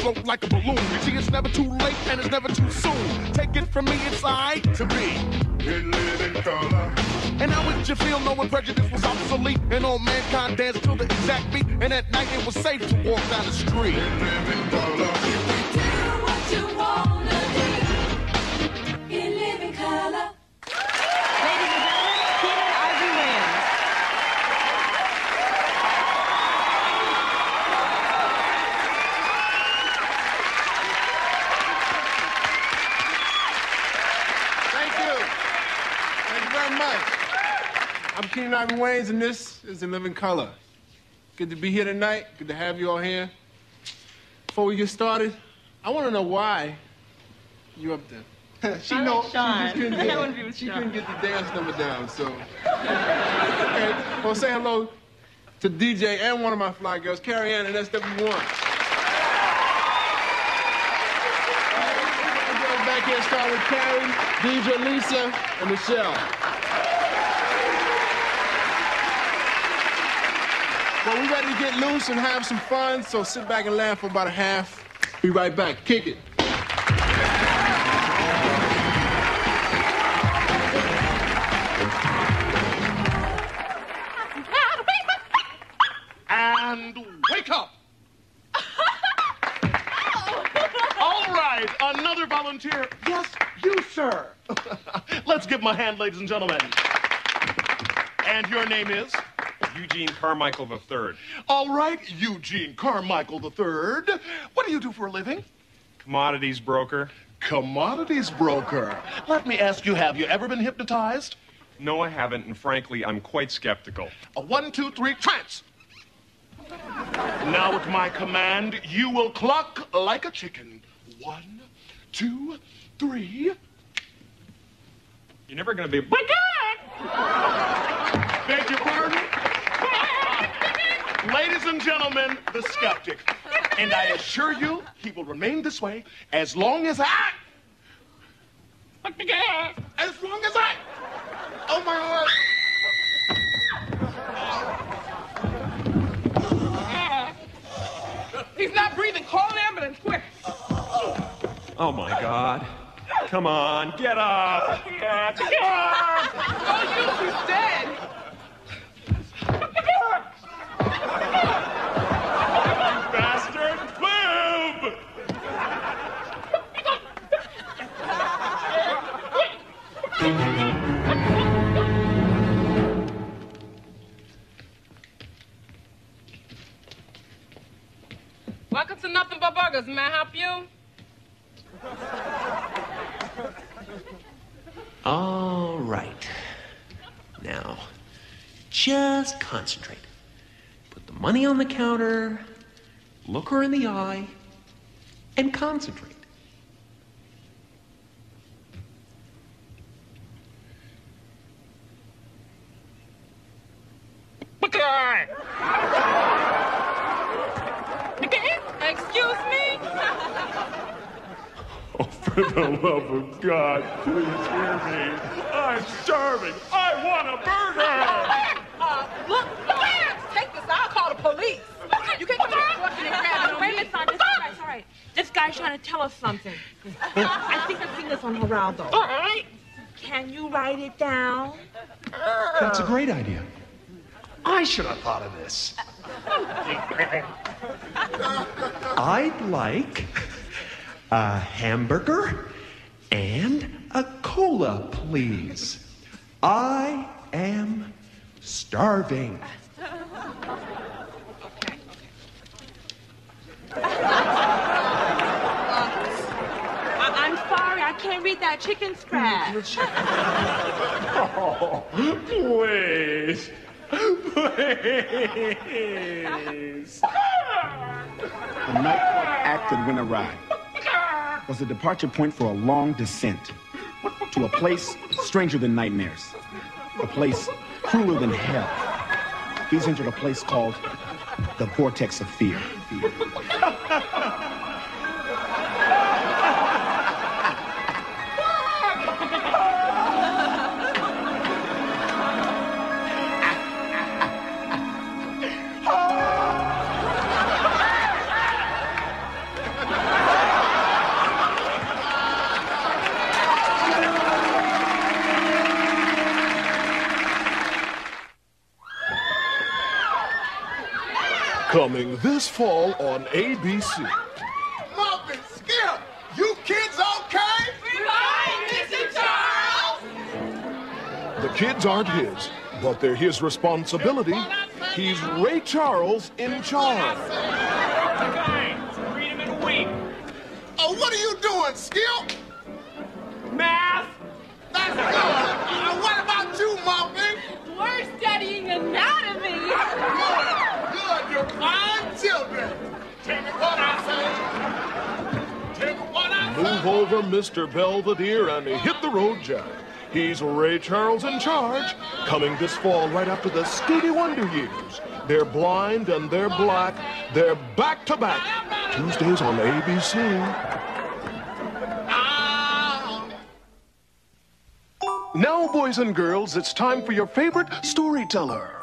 float like a balloon. You see, it's never too late and it's never too soon. Take it from me, it's I to be in living color. And how would you feel knowing prejudice was obsolete and all mankind danced to the exact beat? And at night it was safe to walk down the street. In living color. Do what you wanna do. In living color. Ladies and gentlemen, Keenan Ivory Wayans. Thank you. Thank you very much. I'm Keenan Ivory Wayans, and this is In Living Color. Good to be here tonight. Good to have you all here. Before we get started, I want to know why you up there. she I know like Sean. she just couldn't get, wanna be with she Sean. couldn't get the dance number down, so. okay, well, say hello to DJ and one of my fly girls, Carrie Ann and SW1. We'll back here and start with Carrie, DJ Lisa, and Michelle. Well, we're ready to get loose and have some fun, so sit back and laugh for about a half. Be right back. Kick it. And wake up! All right, another volunteer. Yes, you, sir. Let's give him a hand, ladies and gentlemen. And your name is? Eugene Carmichael III, All right, Eugene Carmichael III. What do you do for a living? commodities broker. Commodities broker. Let me ask you, have you ever been hypnotized? No, I haven't, and frankly, I'm quite skeptical. A one, two, three, trance. Now, at my command, you will cluck like a chicken. One, two, three. You're never gonna be. My Beg your pardon? Ladies and gentlemen, the skeptic. And I assure you, he will remain this way as long as I. As long as I. Oh my heart. He's not breathing. Call an ambulance, quick. Oh my God. Come on, get up. Get up. Oh, you, he's dead. Welcome to Nothing But Burgers. May I help you? All right. Now, just concentrate. Put the money on the counter, look her in the eye, and concentrate. Excuse me? Oh, for the love of God, please hear me. I'm starving. I want a burger. Uh, look, look, take this. I'll call the police. You can't come here walking and grabbing on Wait a minute, son. This is All right, all right. This guy's trying to tell us something. I think I've seen this on Geraldo. All right. Can you write it down? That's a great idea. I should have thought of this. I'd like a hamburger and a cola, please. I am starving. I- I'm sorry, I can't read that chicken scratch. Oh, please. Please. The night Clark acted when arrived was a departure point for a long descent to a place stranger than nightmares, a place crueler than hell. He's entered a place called the vortex of fear. This fall on ABC. Muffin, Skip, you kids okay? Mr. Charles! The kids aren't his, but they're his responsibility. He's Ray Charles in charge. Read him in a. Oh, what are you doing, Skip? Math. That's good. Uh, what about you, Muffin? We're studying anatomy. Good, good, you're fine children. Take it what I say. Take what I say. Move over, Mr. Belvedere, and hit the road, Jack. He's Ray Charles in charge, coming this fall right after the Stevie Wonder years. They're blind and they're black. They're back to back. Tuesdays on ABC. Ah. Now, boys and girls, it's time for your favorite storyteller.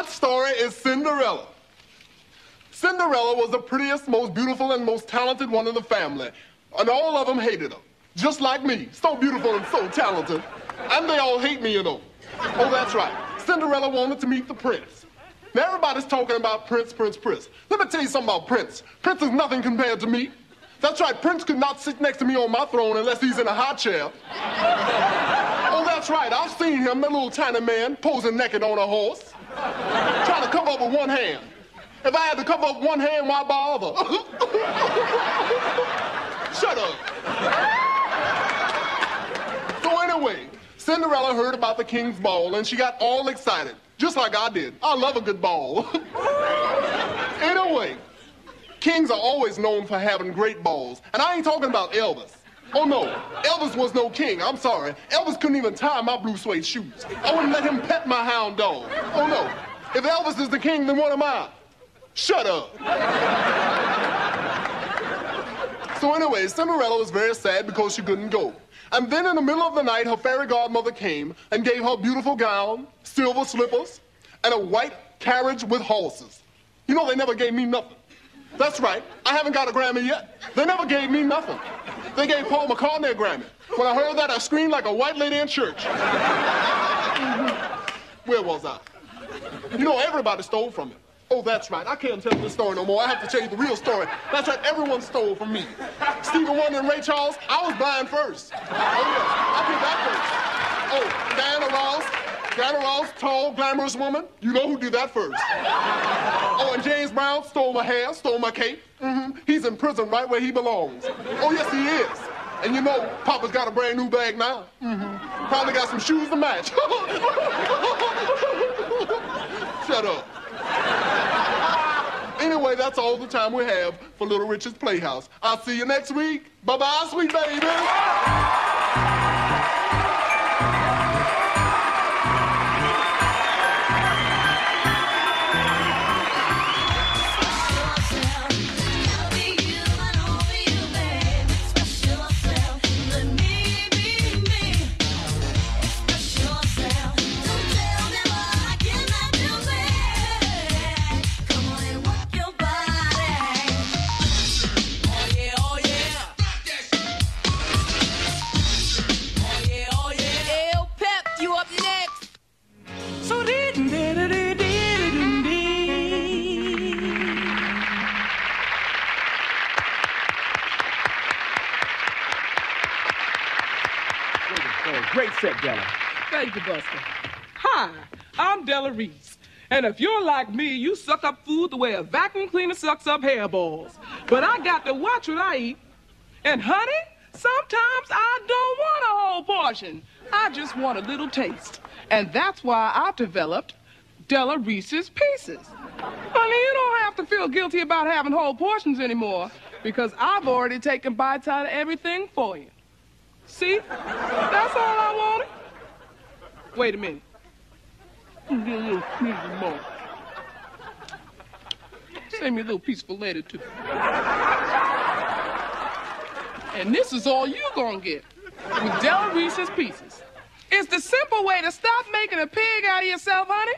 Tonight's story is Cinderella. Cinderella was the prettiest, most beautiful, and most talented one in the family. And all of them hated her. Just like me. So beautiful and so talented. And they all hate me, you know. Oh, that's right. Cinderella wanted to meet the prince. Now, everybody's talking about Prince, Prince, Prince. Let me tell you something about Prince. Prince is nothing compared to me. That's right, Prince could not sit next to me on my throne unless he's in a high chair. That's right, I've seen him, that little tiny man, posing naked on a horse, trying to cover up with one hand. If I had to cover up with one hand, why bother? Shut up. So anyway, Cinderella heard about the king's ball and she got all excited, just like I did. I love a good ball. anyway, kings are always known for having great balls, and I ain't talking about Elvis. Oh no, Elvis was no king. I'm sorry. Elvis couldn't even tie my blue suede shoes. I wouldn't let him pet my hound dog. Oh no. If Elvis is the king, then what am I? Shut up. So anyway, Cinderella was very sad because she couldn't go. And then in the middle of the night, her fairy godmother came and gave her beautiful gown, silver slippers, and a white carriage with horses. You know, they never gave me nothing. That's right. I haven't got a Grammy yet. They never gave me nothing. They gave Paul McCartney a Grammy. When I heard that, I screamed like a white lady in church. Where was I? You know, everybody stole from me. Oh, that's right. I can't tell the story no more. I have to tell you the real story. That's right. Everyone stole from me. Stevie Wonder and Ray Charles, I was blind first. Oh. I did that first. Oh, Diana Ross. Ross, tall, glamorous woman. You know who did that first. Oh, and James Brown stole my hair, stole my cape. Mm-hmm. He's in prison right where he belongs. Oh, yes, he is. And you know, Papa's got a brand new bag now. Mm-hmm. Probably got some shoes to match. Shut up. Anyway, that's all the time we have for Little Richard's Playhouse. I'll see you next week. Bye-bye, sweet baby. Great set, Della. Thank you, Buster. Hi, I'm Della Reese. And if you're like me, you suck up food the way a vacuum cleaner sucks up hairballs. But I got to watch what I eat. And honey, sometimes I don't want a whole portion. I just want a little taste. And that's why I've developed Della Reese's Pieces. Honey, you don't have to feel guilty about having whole portions anymore because I've already taken bites out of everything for you. See? That's all I wanted. Wait a minute. Give me a little piece more. Send me a little later, too. And this is all you're gonna get with Della Reese's Pieces. It's the simple way to stop making a pig out of yourself, honey.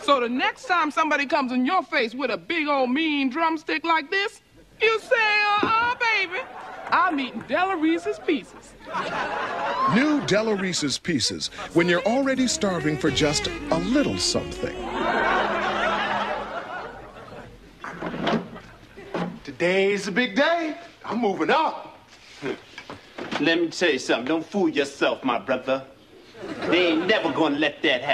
So the next time somebody comes in your face with a big old mean drumstick like this, you say, uh-uh, baby, I'm eating Della Reese's pieces. New Della Reese's Pieces when you're already starving for just a little something. Today's a big day. I'm moving up. Let me tell you something. Don't fool yourself, my brother. They ain't never gonna let that happen.